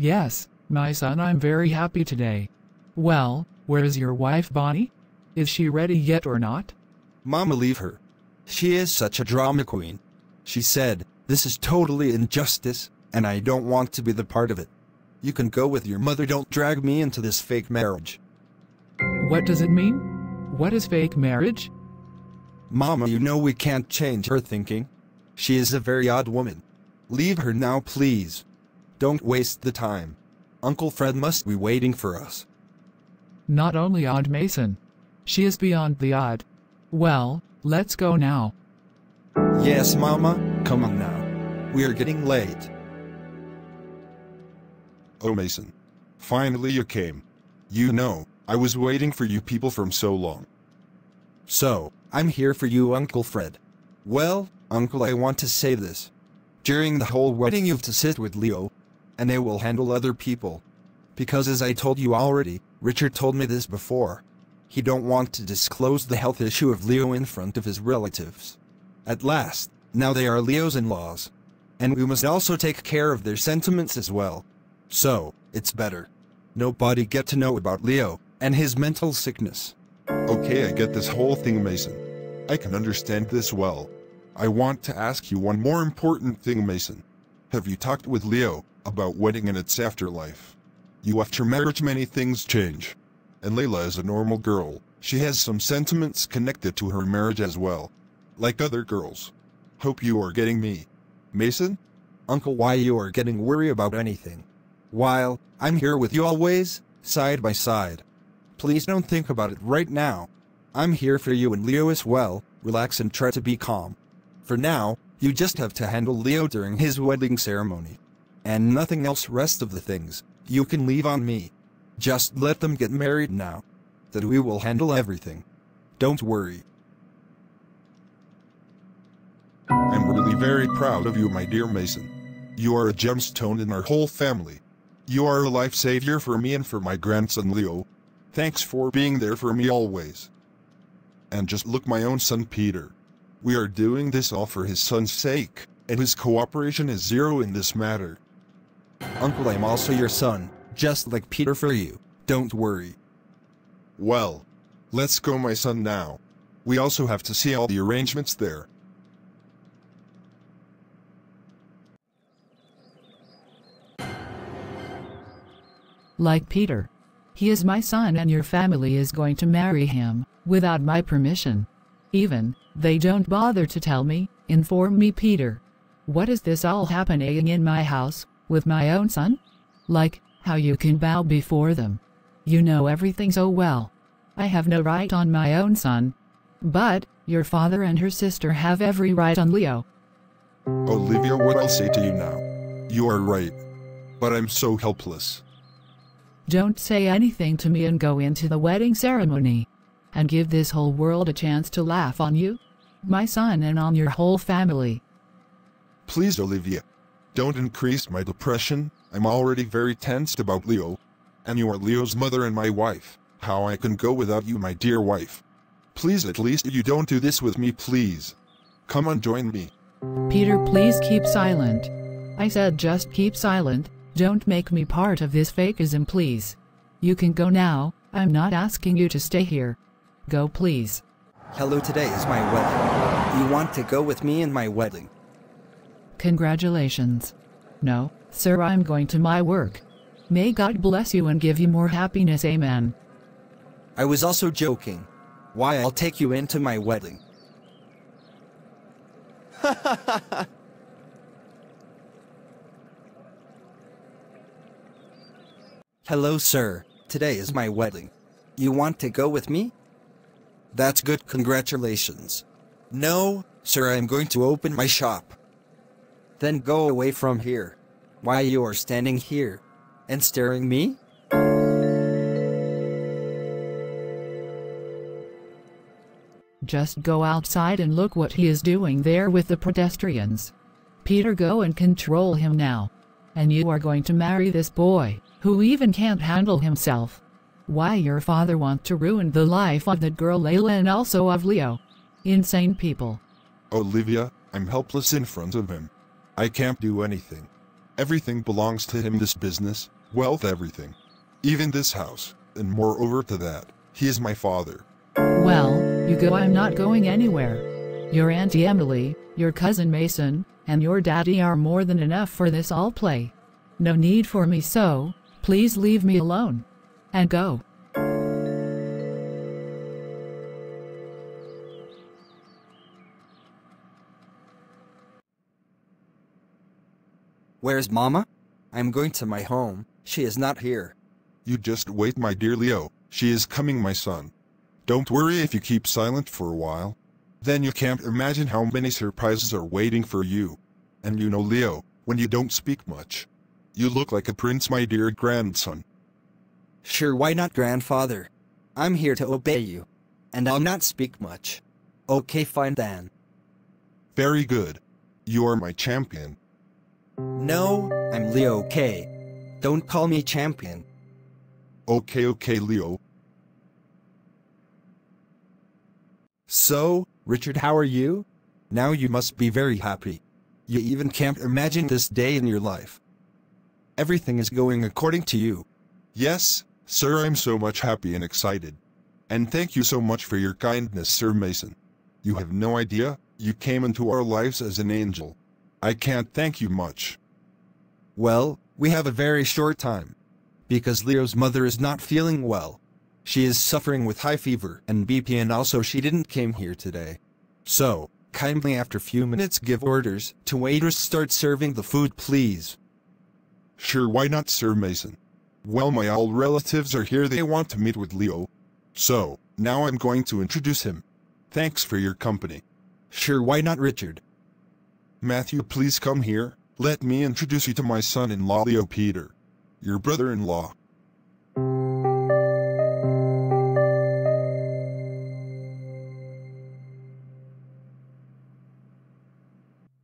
Yes, my son, I'm very happy today. Well, where is your wife, Bonnie? Is she ready yet or not? Mama, leave her. She is such a drama queen. She said, This is totally injustice, and I don't want to be the part of it. You can go with your mother, don't drag me into this fake marriage. What does it mean? What is fake marriage? Mama, you know we can't change her thinking. She is a very odd woman. Leave her now, please. Don't waste the time. Uncle Fred must be waiting for us. Not only odd Mason. She is beyond the odd. Well, let's go now. Yes, Mama, come on now. We are getting late. Oh, Mason. Finally, you came. You know, I was waiting for you people from so long. So, I'm here for you, Uncle Fred. Well, Uncle, I want to say this. During the whole wedding, you've to sit with Leo, and they will handle other people. Because as I told you already, Richard told me this before. He don't want to disclose the health issue of Leo in front of his relatives. At last, now they are Leo's in-laws. And we must also take care of their sentiments as well. So, it's better. Nobody get to know about Leo, and his mental sickness. Okay, I get this whole thing, Mason. I can understand this well. I want to ask you one more important thing, Mason. Have you talked with Leo about wedding and its afterlife? You after marriage many things change. And Layla is a normal girl. She has some sentiments connected to her marriage as well. Like other girls. Hope you are getting me. Mason? Uncle, why you are getting worried about anything? While, I'm here with you always, side by side. Please don't think about it right now. I'm here for you and Leo as well, relax and try to be calm. For now, you just have to handle Leo during his wedding ceremony. And nothing else rest of the things, you can leave on me. Just let them get married now. That we will handle everything. Don't worry. I'm really very proud of you, my dear Mason. You are a gemstone in our whole family. You are a life savior for me and for my grandson Leo. Thanks for being there for me always. And just look my own son Peter. We are doing this all for his son's sake, and his cooperation is zero in this matter. Uncle, I'm also your son, just like Peter for you. Don't worry. Well, let's go my son now. We also have to see all the arrangements there. Like Peter. He is my son and your family is going to marry him, without my permission. Even, they don't bother to tell me, inform me Peter. What is this all happening in my house, with my own son? Like, how you can bow before them. You know everything so well. I have no right on my own son. But, your father and her sister have every right on Leo. Olivia, what I'll say to you now. You are right. But I'm so helpless. Don't say anything to me and go into the wedding ceremony. And give this whole world a chance to laugh on you, my son, and on your whole family. Please, Olivia. Don't increase my depression. I'm already very tensed about Leo. And you are Leo's mother and my wife. How I can go without you, my dear wife. Please, at least you don't do this with me, please. Come on, join me. Peter, please keep silent. I said just keep silent. Don't make me part of this fakeism, please. You can go now, I'm not asking you to stay here. Go, please. Hello, today is my wedding. You want to go with me in my wedding? Congratulations. No, sir, I'm going to my work. May God bless you and give you more happiness, amen. I was also joking. Why, I'll take you into my wedding. Hello, sir. Today is my wedding. You want to go with me? That's good, congratulations. No, sir, I'm going to open my shop. Then go away from here. Why you are standing here and staring me? Just go outside and look what he is doing there with the pedestrians. Peter, go and control him now. And you are going to marry this boy, who even can't handle himself. Why your father wants to ruin the life of that girl Layla and also of Leo. Insane people. Olivia, I'm helpless in front of him. I can't do anything. Everything belongs to him this business, wealth, everything. Even this house, and moreover to that, he is my father. Well, you go, I'm not going anywhere. Your Auntie Emily, your cousin Mason, and your daddy are more than enough for this all play. No need for me, so please leave me alone. And go. Where's Mama? I'm going to my home. She is not here. You just wait, my dear Leo. She is coming, my son. Don't worry if you keep silent for a while. Then you can't imagine how many surprises are waiting for you. And you know, Leo, when you don't speak much, you look like a prince, my dear grandson. Sure, why not, grandfather? I'm here to obey you. And I'll not speak much. Okay, fine then. Very good. You are my champion. No, I'm Leo K. Don't call me champion. Okay, okay, Leo. So, Richard, how are you? Now you must be very happy. You even can't imagine this day in your life. Everything is going according to you. Yes, sir, I'm so much happy and excited. And thank you so much for your kindness, Sir Mason. You have no idea, you came into our lives as an angel. I can't thank you much. Well, we have a very short time. Because Leo's mother is not feeling well. She is suffering with high fever and BP and also she didn't came here today. So, kindly after few minutes give orders to waiters start serving the food please. Sure, why not, Sir Mason? Well, my old relatives are here, they want to meet with Leo. So, now I'm going to introduce him. Thanks for your company. Sure, why not Richard? Matthew, please come here. Let me introduce you to my son-in-law Leo Peter. Your brother-in-law.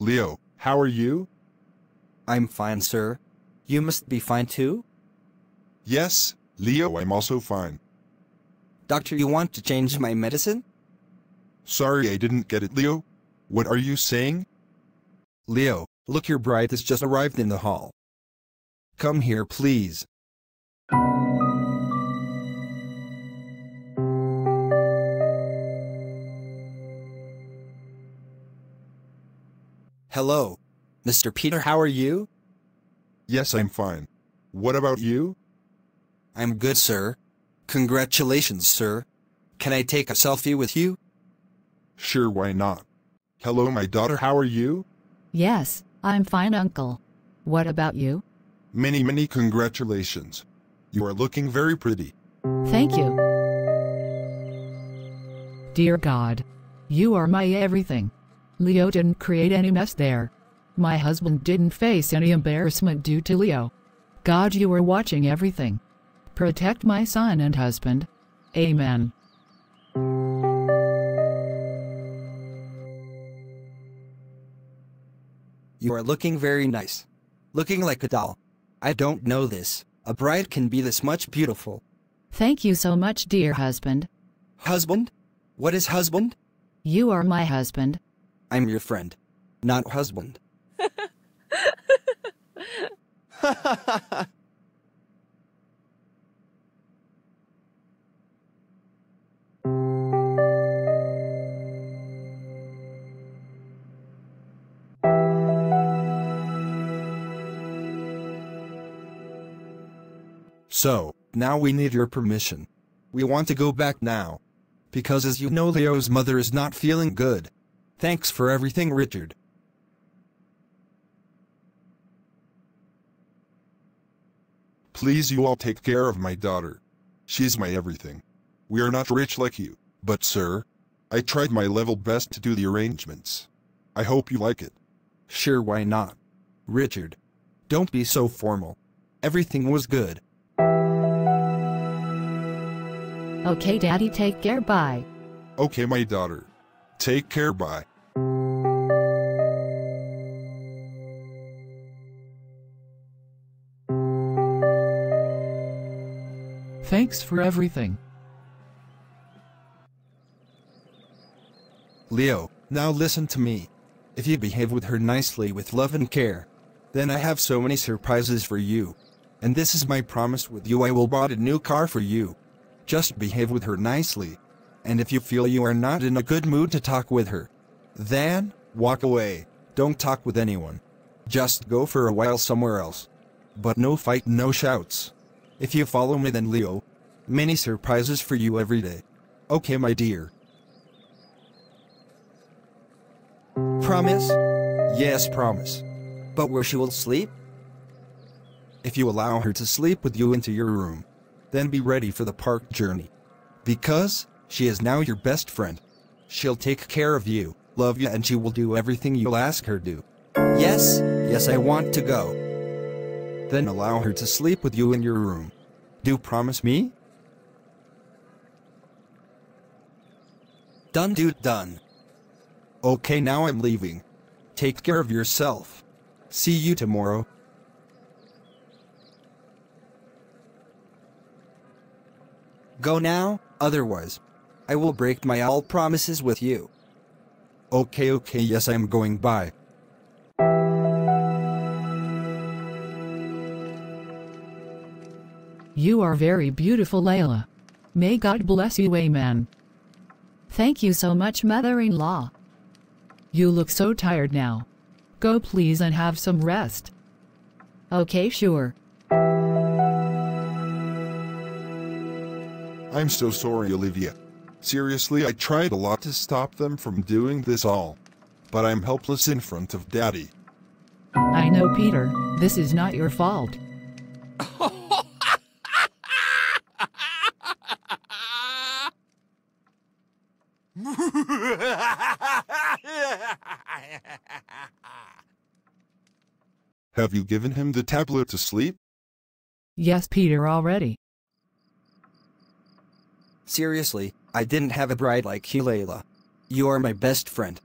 Leo, how are you? I'm fine, sir. You must be fine too? Yes, Leo, I'm also fine. Doctor, you want to change my medicine? Sorry I didn't get it, Leo. What are you saying? Leo, look your bride has just arrived in the hall. Come here please. Hello. Mr. Peter, how are you? Yes, I'm fine. What about you? I'm good, sir. Congratulations, sir. Can I take a selfie with you? Sure, why not? Hello, my daughter, how are you? Yes, I'm fine, Uncle. What about you? Many, many congratulations. You are looking very pretty. Thank you. Dear God, you are my everything. Leo didn't create any mess there. My husband didn't face any embarrassment due to Leo. God, you are watching everything. Protect my son and husband. Amen. You are looking very nice. Looking like a doll. I don't know this. A bride can be this much beautiful. Thank you so much, dear husband. Husband? What is husband? You are my husband. I'm your friend, not husband. So, now we need your permission. We want to go back now. Because as you know Leo's mother is not feeling good. Thanks for everything Richard. Please you all take care of my daughter. She's my everything. We are not rich like you, but sir, I tried my level best to do the arrangements. I hope you like it. Sure why not? Richard. Don't be so formal. Everything was good. Okay, Daddy, take care. Bye. Okay, my daughter. Take care, bye. Thanks for everything. Leo, now listen to me. If you behave with her nicely with love and care, Then I have so many surprises for you. And this is my promise with you I will bought a new car for you. Just behave with her nicely. And if you feel you are not in a good mood to talk with her, then walk away. Don't talk with anyone. Just go for a while somewhere else. But no fight, no shouts. If you follow me then Leo, many surprises for you every day. Okay my dear. Promise? Yes, promise. But where she will sleep? If you allow her to sleep with you into your room, then be ready for the park journey. Because, she is now your best friend. She'll take care of you, love you and she will do everything you'll ask her to. Yes, yes I want to go. Then allow her to sleep with you in your room. Do promise me? Done dude done. Okay now I'm leaving. Take care of yourself. See you tomorrow. Go now, otherwise. I will break my all promises with you. Okay okay yes I'm going bye. You are very beautiful, Layla. May God bless you, amen. Thank you so much, mother in law. You look so tired now. Go please and have some rest. Okay, sure. I'm so sorry, Olivia. Seriously, I tried a lot to stop them from doing this all. But I'm helpless in front of Daddy. I know, Peter, this is not your fault. Have you given him the tablet to sleep? Yes, Peter, already. Seriously, I didn't have a bride like you, Layla. You are my best friend.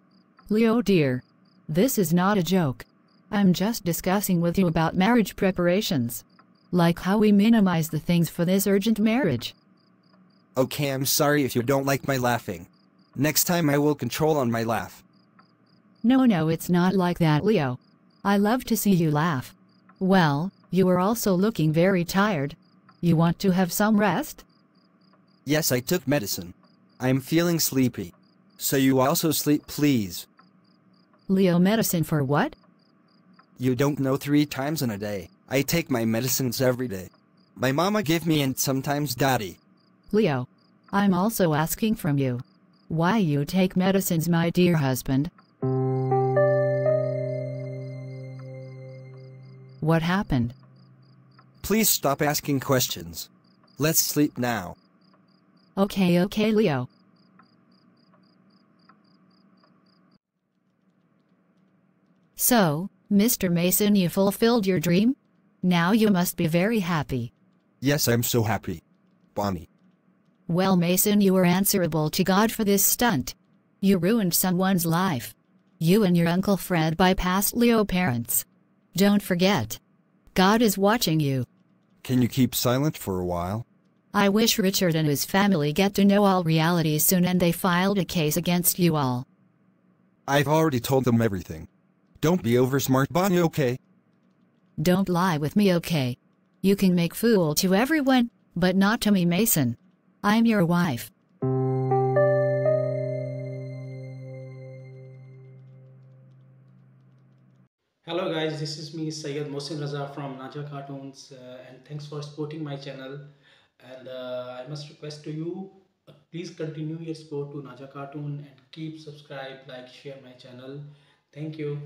Leo, dear. This is not a joke. I'm just discussing with you about marriage preparations. Like how we minimize the things for this urgent marriage. Okay, I'm sorry if you don't like my laughing. Next time I will control on my laugh. No, no, it's not like that, Leo. I love to see you laugh. Well, you are also looking very tired. You want to have some rest? Yes, I took medicine. I am feeling sleepy. So you also sleep, please. Leo, medicine for what? You don't know three times in a day. I take my medicines every day. My mama give me and sometimes daddy. Leo, I'm also asking from you. Why you take medicines, my dear husband? What happened? Please stop asking questions. Let's sleep now. Okay, okay, Leo. So, Mr. Mason, you fulfilled your dream? Now you must be very happy. Yes, I'm so happy. Bonnie. Well, Mason, you were answerable to God for this stunt. You ruined someone's life. You and your Uncle Fred bypassed Leo parents. Don't forget. God is watching you. Can you keep silent for a while? I wish Richard and his family get to know all reality soon and they filed a case against you all. I've already told them everything. Don't be over smart, Bonnie, okay? Don't lie with me, okay? You can make fool to everyone, but not to me, Mason. I'm your wife. Hello guys, this is me Sayed Mohsin Raza from Najja Cartoons uh, and thanks for supporting my channel and uh, I must request to you uh, please continue your support to Najja Cartoon and keep subscribe like share my channel. Thank you